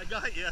I got you.